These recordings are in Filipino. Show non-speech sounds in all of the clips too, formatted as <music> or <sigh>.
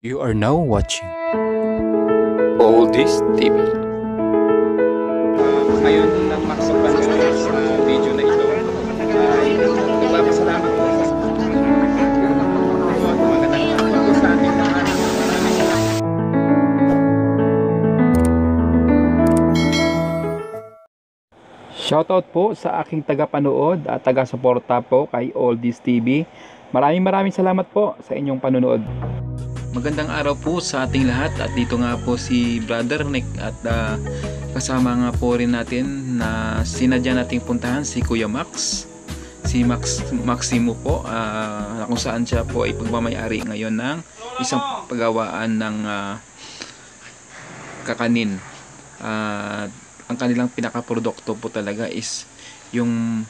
You are now watching Oldies TV. Uh, ngayon nang makapagpanood sa video na ito, ay nagpapasalamat po sa magandang pagpunta sa ating lahat. Maraming Shoutout po sa aking tagapanood at taga-suporta po kay Oldies TV. Maraming maraming salamat po sa inyong panonood. Magandang araw po sa ating lahat at dito nga po si Brother Nick at ah, kasama nga po rin natin na sinadya nating puntahan si Kuya Max. Si Max Maximo po na kung saan siya po ay pagmamayari ngayon ng isang paggawaan ng ah, kakanin. At ang kanilang pinakaprodukto po talaga is yung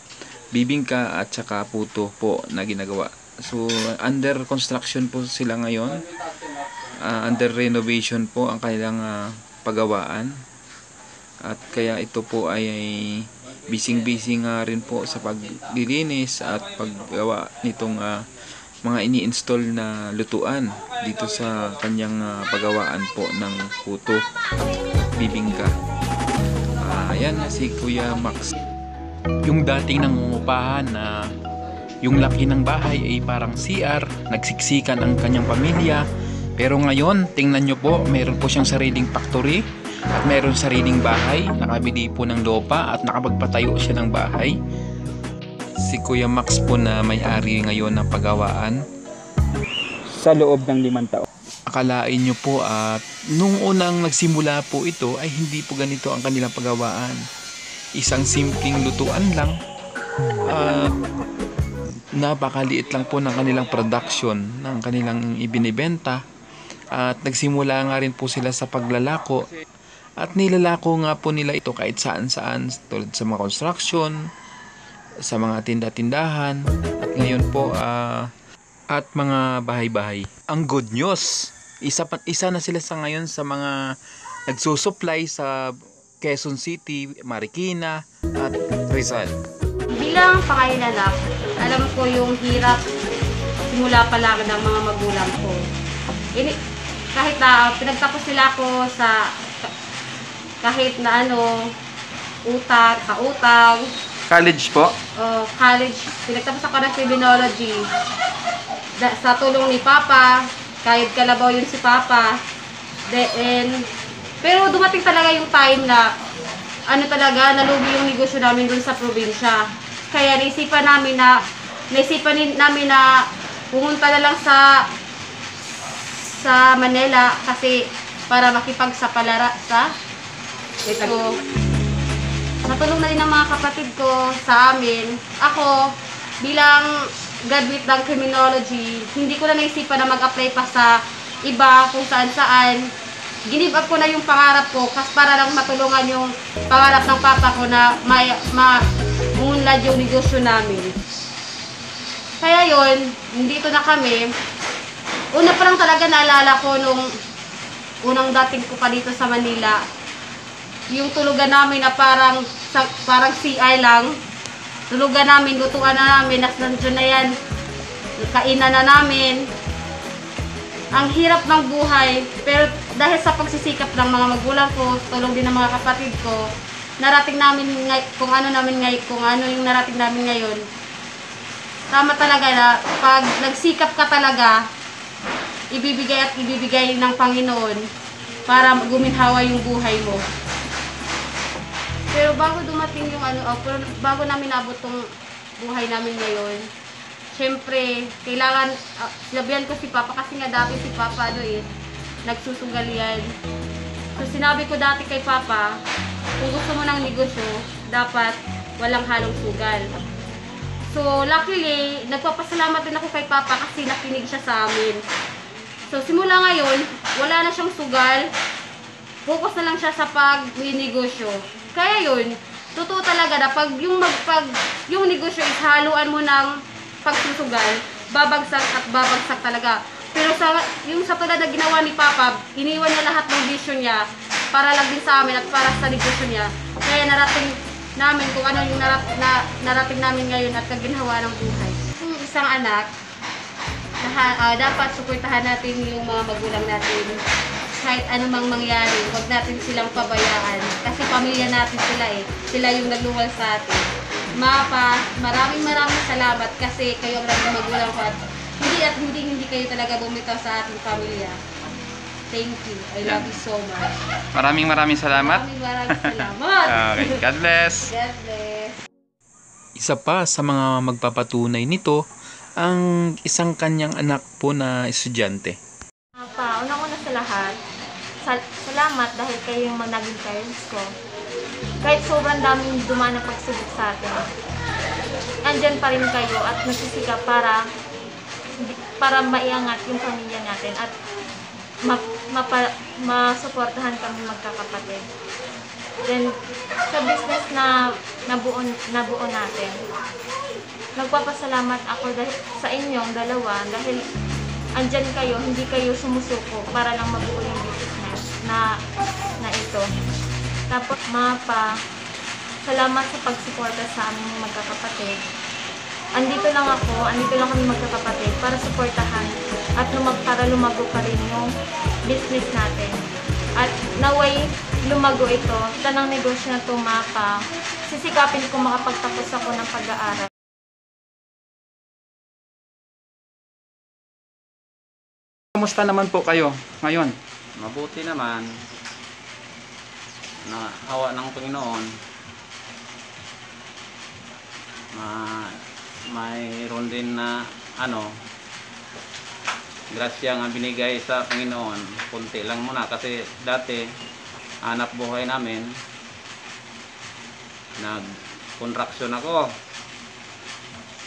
bibingka at saka puto po na ginagawa. So under construction po sila ngayon. Ah, under renovation po ang kanilang ah, pagawaan. At kaya ito po ay, ay busy-busy nga rin po sa paglilinis at paggawa nitong ah, mga ini-install na lutuan dito sa kanyang ah, pagawaan po ng puto bibingka. Ah, ayan si Kuya Max. Yung dating nangungupahan na yung laki ng bahay ay parang CR, nagsiksikan ang kanyang pamilya. Pero ngayon, tingnan nyo po, meron po siyang sariling factory at meron sariling bahay, nakabili po ng lupa at nakapagpatayo siya ng bahay. Si Kuya Max po na may-ari ngayon ng pagawaan. Sa loob ng limang taon. Akalain nyo po at nung unang nagsimula po ito ay hindi po ganito ang kanilang pagawaan. Isang simpleng lutuan lang. At napakaliit lang po ng kanilang production, ng kanilang ibinibenta. At nagsimula nga rin po sila sa paglalako. At nilalako nga po nila ito kahit saan-saan, tulad sa mga construction, sa mga tinda-tindahan, at ngayon po ah, at mga bahay-bahay. Ang good news, isa, pa, isa na sila sa ngayon sa mga nagsusupply sa Quezon City, Marikina, at Rizal. Bilang pakailalak, alam ko yung hirap simula pa lang ng mga magulang ko. Ini, kahit na pinagtapos nila ako sa kahit na ano, utang, kautang, College po? o college, pinagtapos ako ng criminology. Da- sa tulong ni Papa, kahit kalabaw yun si Papa. Then, pero dumating talaga yung time na ano talaga, nalugi yung negosyo namin dun sa probinsya. Kaya naisipan namin na naisipan namin na pumunta na lang sa sa Manila kasi para makipagsapalala sa ito. Natulong na rin ng mga kapatid ko sa amin. Ako, bilang graduate ng criminology, hindi ko na naisipan na mag-apply pa sa iba kung saan saan. Ginib up ko na yung pangarap ko kasi para lang matulungan yung pangarap ng papa ko na may, ma, unlad yung negosyo namin. Kaya yon dito na kami. Una pa lang talaga naalala ko nung unang dating ko pa dito sa Manila, yung tulugan namin na parang sa, parang CI lang. Tulugan namin, lutuan na namin, nas nandiyan na yan. Kainan na namin. Ang hirap ng buhay, pero dahil sa pagsisikap ng mga magulang ko, tulong din ng mga kapatid ko, narating namin ngay- kung ano namin ngay kung ano yung narating namin ngayon. Tama talaga na pag nagsikap ka talaga, ibibigay at ibibigay ng Panginoon para guminhawa yung buhay mo. Pero bago dumating yung ano, pero bago namin nabot tong buhay namin ngayon, syempre, kailangan, uh, sinabihan ko si Papa kasi nga dati si Papa ano eh, nagsusugal yan. So sinabi ko dati kay Papa, kung gusto mo ng negosyo, dapat walang halong sugal. So luckily, nagpapasalamat din ako kay Papa kasi nakinig siya sa amin. So simula ngayon, wala na siyang sugal, focus na lang siya sa pag-negosyo. Kaya yun, totoo talaga na pag yung magpag yung negosyo is haluan mo ng pagsusugal, babagsak at babagsak talaga. Pero sa yung sa tulad na ginawa ni Papa, iniwan niya lahat ng vision niya para lang din sa amin at para sa negosyo niya. Kaya narating namin kung ano yung narat, na, narating namin ngayon at kaginhawa ng buhay. Yung isang anak, lahat, ah, dapat suportahan natin yung mga magulang natin. Kahit anumang mangyari, huwag natin silang pabayaan. Kasi pamilya natin sila eh. Sila yung nagluwal sa atin. Mapa, maraming maraming salamat kasi kayo ang magulang ko at hindi at hindi hindi kayo talaga bumitaw sa ating pamilya. Thank you. I love you so much. Maraming maraming salamat. Maraming maraming salamat. <laughs> Okay, God bless. God bless. Isa pa sa mga magpapatunay nito ang isang kanyang anak po na estudyante. Pa, unang-una sa lahat, sal- salamat dahil kayo yung mga naging parents ko. Kahit sobrang daming dumaan na pagsubok sa atin, andyan pa rin kayo at nagsisikap para para maiangat yung pamilya natin at ma, mapa, masuportahan kami magkakapatid. Then, sa business na nabuo, nabuo natin, nagpapasalamat ako dahil sa inyong dalawa dahil andyan kayo, hindi kayo sumusuko para lang mabuo yung business na, na ito. Tapos, mapa, salamat sa pagsuporta sa aming magkakapatid. Andito lang ako, andito lang kami magkakapatid para suportahan at lumag, para lumago pa rin yung business natin. At naway lumago ito, tanang negosyo na tumapa, sisikapin ko makapagtapos ako ng pag-aaral. Kumusta naman po kayo ngayon? Mabuti naman na hawa ng Panginoon ma mayroon din na ano grasya nga binigay sa Panginoon kunti lang muna kasi dati hanap buhay namin nag contraction ako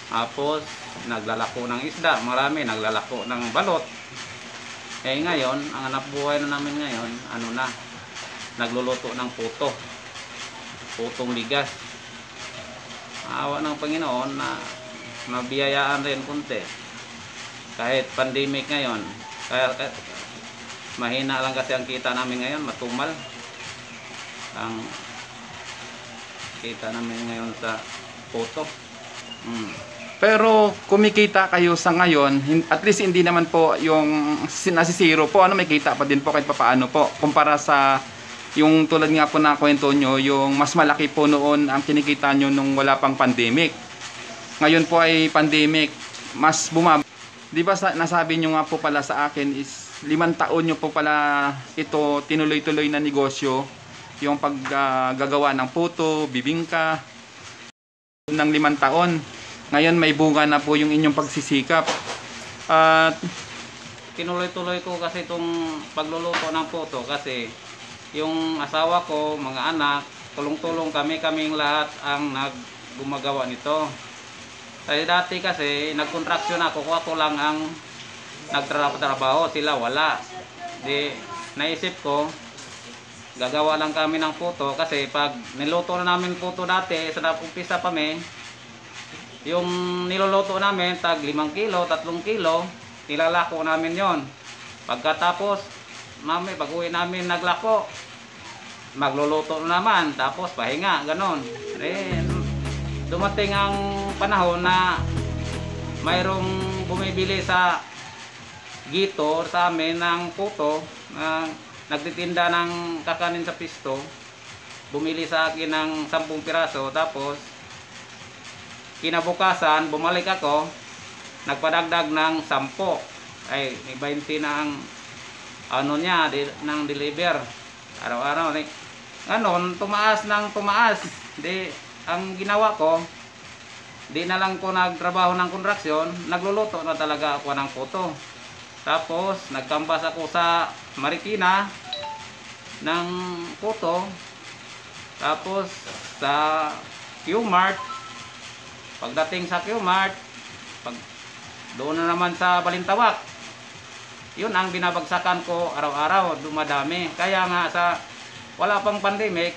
tapos naglalako ng isda marami naglalako ng balot eh ngayon, ang anak buhay na namin ngayon, ano na, nagluluto ng puto. Putong bigas. Awa ng Panginoon na mabiyayaan rin kunti. Kahit pandemic ngayon, kaya, kaya mahina lang kasi ang kita namin ngayon, matumal. Ang kita namin ngayon sa puto. Mm. Pero kumikita kayo sa ngayon, at least hindi naman po yung si- nasisiro po, ano may kita pa din po kahit papaano po. Kumpara sa yung tulad nga po na kwento nyo, yung mas malaki po noon ang kinikita nyo nung wala pang pandemic. Ngayon po ay pandemic, mas bumaba. Di ba sa, nasabi nyo nga po pala sa akin is limang taon nyo po pala ito tinuloy-tuloy na negosyo, yung paggagawa ng puto, bibingka, ng limang taon. Ngayon may bunga na po yung inyong pagsisikap. At tinuloy-tuloy ko kasi itong pagluluto ng puto kasi yung asawa ko, mga anak, tulong-tulong kami, kaming lahat ang naggumagawa nito. Kasi dati kasi, nagkontraksyon ako, ako lang ang nagtrabaho, sila wala. Di, naisip ko, gagawa lang kami ng puto kasi pag niluto na namin puto dati, sa napumpisa kami, yung niluluto namin, tag 5 kilo, 3 kilo, nilalako namin yon. Pagkatapos, mami, pag uwi namin naglako, magluluto na naman, tapos pahinga, ganon. Then, dumating ang panahon na mayroong bumibili sa gito sa amin ng puto na nagtitinda ng kakanin sa pisto bumili sa akin ng 10 piraso tapos kinabukasan bumalik ako nagpadagdag ng 10 ay may 20 na ang ano niya di, ng deliver. Araw-araw ni ganon tumaas ng tumaas. Di ang ginawa ko di na lang ko nagtrabaho ng kontraksyon nagluluto na talaga ako ng puto. Tapos nagkambas ako sa Marikina ng puto. Tapos sa Qmart. Pagdating sa Qmart pag doon na naman sa Balintawak yun ang binabagsakan ko araw-araw dumadami. Kaya nga sa wala pang pandemic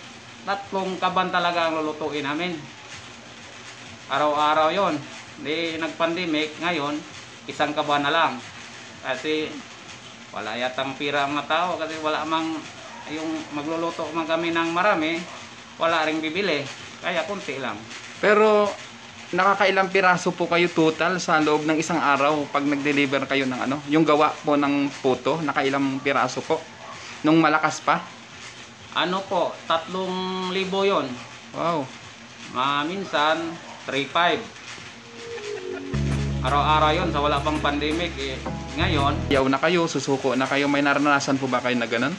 tatlong kaban talaga ang lulutuin namin araw-araw yon di nag-pandemic ngayon isang kaban na lang kasi wala yatang pira ang mga tao kasi wala mang yung magluluto man kami ng marami wala ring bibili kaya kunti lang pero nakakailang piraso po kayo total sa loob ng isang araw pag nag-deliver kayo ng ano, yung gawa po ng puto, nakailang piraso po nung malakas pa. Ano po, tatlong libo yon. Wow. Ma minsan, 3.5. Araw-araw yon sa wala pang pandemic. Eh, ngayon, Yaw na kayo, susuko na kayo. May naranasan po ba kayo na ganun?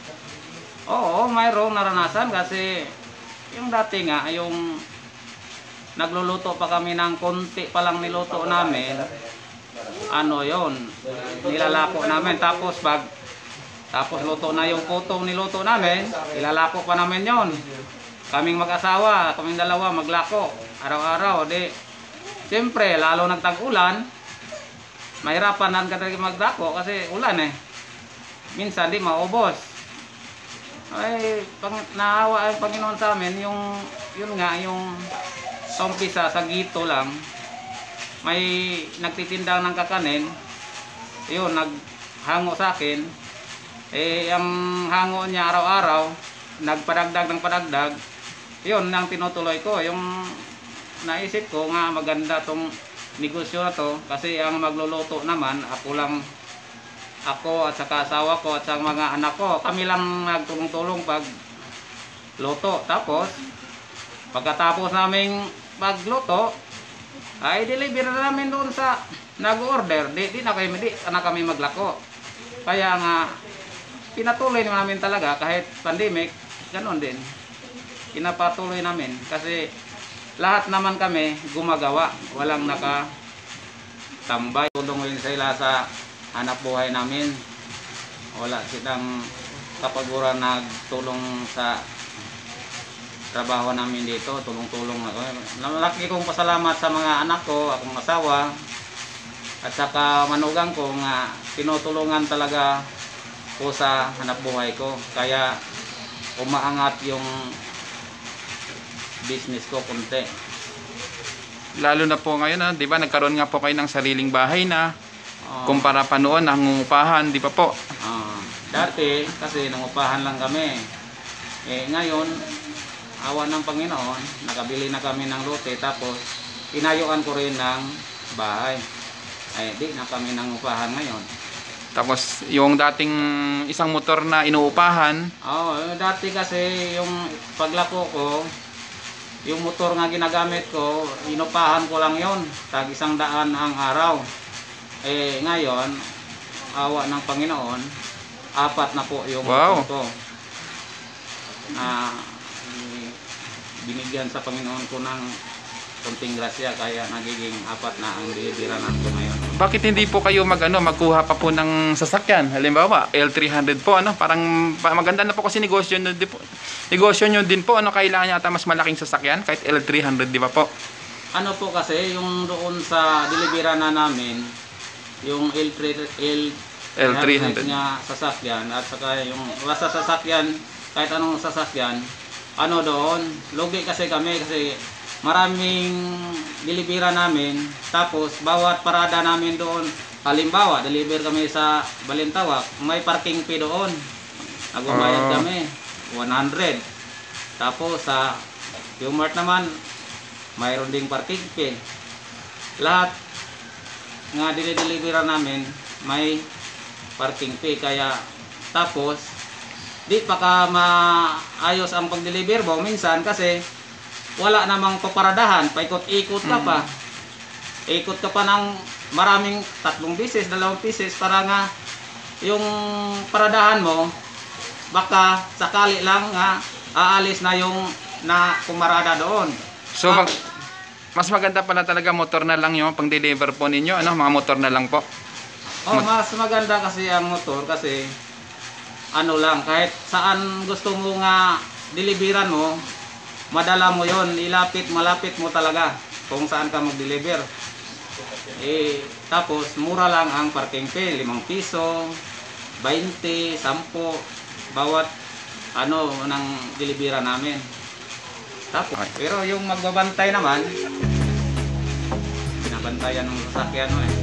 Oo, mayroong naranasan kasi yung dati nga, yung nagluluto pa kami ng konti pa lang niluto namin, ano yon nilalako namin. Tapos pag tapos luto na yung putong niluto namin, ilalako pa namin yon Kaming mag-asawa, kaming dalawa maglako, araw-araw. Di, siyempre, lalo nagtag-ulan, mahirapan na talaga magdako kasi ulan eh. Minsan di maubos ay pang, naawa ang Panginoon sa amin yung yun nga yung sa umpisa sa gito lang may nagtitinda ng kakanin yun naghango sa akin eh ang hango niya araw-araw nagpadagdag ng padagdag yun ang tinutuloy ko yung naisip ko nga maganda tong negosyo na to kasi ang magluluto naman ako lang ako at saka asawa ko at sa mga anak ko, kami lang nagtulong-tulong pag luto. Tapos, pagkatapos naming magluto, ay deliver na namin doon sa nag-order. Di, di na kami, di na kami maglako. Kaya nga, pinatuloy namin talaga kahit pandemic, ganun din. Pinapatuloy namin kasi lahat naman kami gumagawa, walang nakatambay. Tulong rin sila sa hanap buhay namin. Wala silang kapaguran nagtulong sa trabaho namin dito, tulong-tulong ako. Malaki kong pasalamat sa mga anak ko, akong asawa, at saka manugang ko nga tinutulungan talaga ko sa hanap buhay ko. Kaya umaangat yung business ko konti. Lalo na po ngayon, ha, di ba, nagkaroon nga po kayo ng sariling bahay na Oo. kumpara pa noon, nangungupahan, di ba po? Ah, dati kasi nangupahan lang kami. Eh ngayon, awa ng Panginoon, nakabili na kami ng lote tapos inayuan ko rin ng bahay. Eh di na kami nangupahan ngayon. Tapos yung dating isang motor na inuupahan, Oo, eh, dati kasi yung paglako ko, yung motor nga ginagamit ko, inupahan ko lang yon tag isang daan ang araw. Eh ngayon, awa ng Panginoon, apat na po yung Wow. motor ko. Na eh, binigyan sa Panginoon ko ng konting grasya kaya nagiging apat na ang dinibira ko ngayon. Bakit hindi po kayo mag, ano, magkuha pa po ng sasakyan? Halimbawa, L300 po, ano? Parang pa- maganda na po kasi negosyo nyo din po. Negosyo nyo din po, ano? Kailangan yata mas malaking sasakyan, kahit L300, di ba po? Ano po kasi, yung doon sa delibera na namin, yung L3, L, L300. nga sasakyan at saka yung basta sasakyan, kahit anong sasakyan, ano doon, lugi kasi kami kasi maraming delibera namin. Tapos bawat parada namin doon halimbawa deliver kami sa Balintawak may parking fee doon. Nagbabayad Ah. kami 100 tapos sa Qmart naman mayroon ding parking fee. Lahat nga dinidelivera namin may parking fee. Kaya tapos di pa ka maayos ang pag-deliver mo. Minsan kasi wala namang paparadahan paikot-ikot ka pa ikot ka pa ng maraming tatlong bisis, dalawang bisis para nga yung paradahan mo baka sakali lang nga aalis na yung na kumarada doon So, mag, mas maganda pala talaga motor na lang yung pang-deliver po ninyo, ano? Mga motor na lang po. Oh, mas maganda kasi ang motor kasi ano lang, kahit saan gusto mo nga deliveran mo, madala mo yon ilapit, malapit mo talaga kung saan ka mag-deliver. Eh, tapos mura lang ang parking fee, 5 piso, 20, 10, bawat ano ng deliveran namin. Tapos, Okay. pero yung magbabantay naman, binabantayan ng sasakyan mo eh.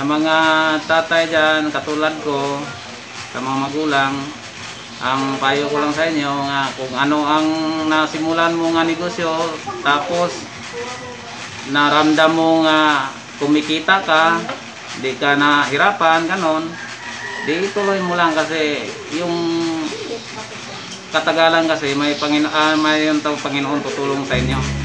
Sa mga tatay dyan, katulad ko, sa mga magulang, ang payo ko lang sa inyo nga kung ano ang nasimulan mo nga negosyo, tapos naramdam mo nga kumikita ka, di ka nahirapan, ganon, di ituloy mo lang kasi yung katagalan kasi may Pangino ah, may yung Panginoon tutulong sa inyo.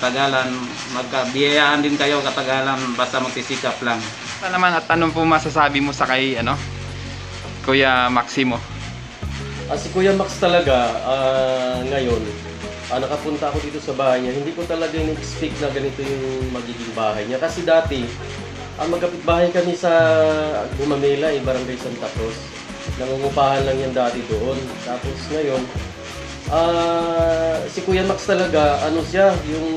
Katagalan, magkabiyayaan din kayo katagalan basta magsisikap lang. Ano naman at anong po masasabi mo sa kay ano Kuya Maximo? Ah, si Kuya Max talaga, ah, ngayon, ah, nakapunta ako dito sa bahay niya, hindi ko talaga in-expect na ganito yung magiging bahay niya. Kasi dati, ah, magkapit bahay kami sa Gumamela, eh, Barangay Santa Cruz. Nangungupahan lang yan dati doon. Tapos ngayon, ah, si Kuya Max talaga, ano siya, yung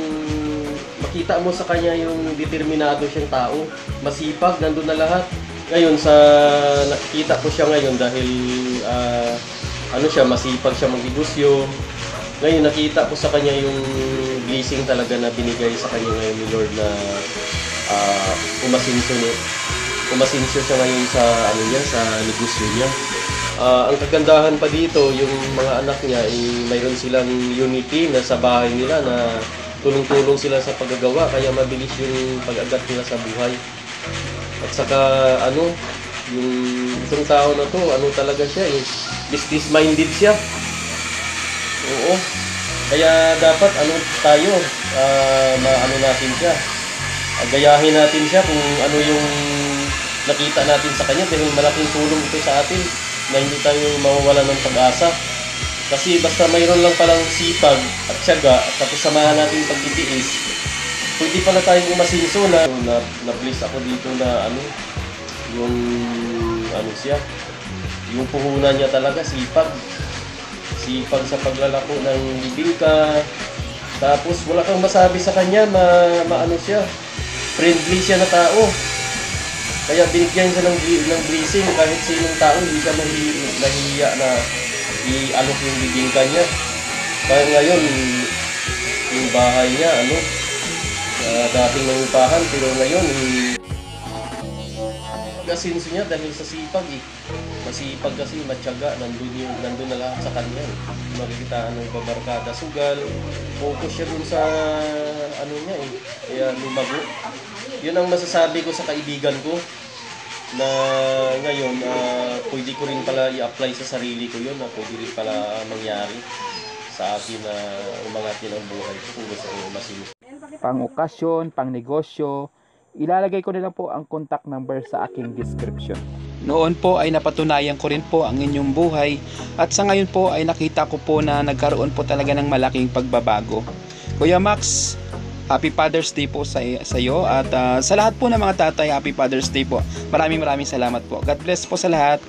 makita mo sa kanya yung determinado siyang tao. Masipag, nandun na lahat. Ngayon, sa nakikita ko siya ngayon dahil ah, ano siya, masipag siya magnegosyo. Ngayon, nakita ko sa kanya yung blessing talaga na binigay sa kanya ngayon ni Lord na uh, umasinso ni umasinso siya ngayon sa ano niya, sa negosyo niya. Ah, ang kagandahan pa dito, yung mga anak niya, eh, mayroon silang unity na sa bahay nila na tulong-tulong sila sa paggagawa kaya mabilis yung pag-agat nila sa buhay. At saka ano, yung isang tao na to, ano talaga siya, eh, business minded siya. Oo. Kaya dapat ano tayo, ah, maano natin siya. Ah, gayahin natin siya kung ano yung nakita natin sa kanya dahil malaking tulong ito sa atin na hindi tayo mawawala ng pag-asa. Kasi basta mayroon lang palang sipag at syaga at tapos samahan natin pagtitiis, pwede pala tayong umasinso na na, na bliss ako dito na ano yung ano siya yung puhunan niya talaga sipag. Sipag sa paglalako ng bibingka. Tapos wala kang masabi sa kanya ma, maano siya friendly siya na tao kaya binigyan siya ng, ng blessing kahit sinong tao hindi siya mahi, nahihiya na i-alok yung bibingka niya kaya ngayon yung bahay niya ano uh, dating nangupahan pero ngayon pag-asinso niya dahil sa sipag eh. Masipag kasi, matyaga, nandun, yung, nandun na lahat sa kanya. Eh. Makikita ng babarkada sugal, focus siya dun sa ano niya eh. Kaya lumago. Yun ang masasabi ko sa kaibigan ko na ngayon ah, pwede ko rin pala i-apply sa sarili ko yun na pwede rin pala mangyari sa akin na umangatin ang buhay ko kung gusto ko masinso. pang okasyon, pang negosyo, ilalagay ko na lang po ang contact number sa aking description. Noon po ay napatunayan ko rin po ang inyong buhay at sa ngayon po ay nakita ko po na nagkaroon po talaga ng malaking pagbabago. Kuya Max, Happy Father's Day po sa, sa iyo at ah, sa lahat po ng mga tatay, Happy Father's Day po. Maraming maraming salamat po. God bless po sa lahat.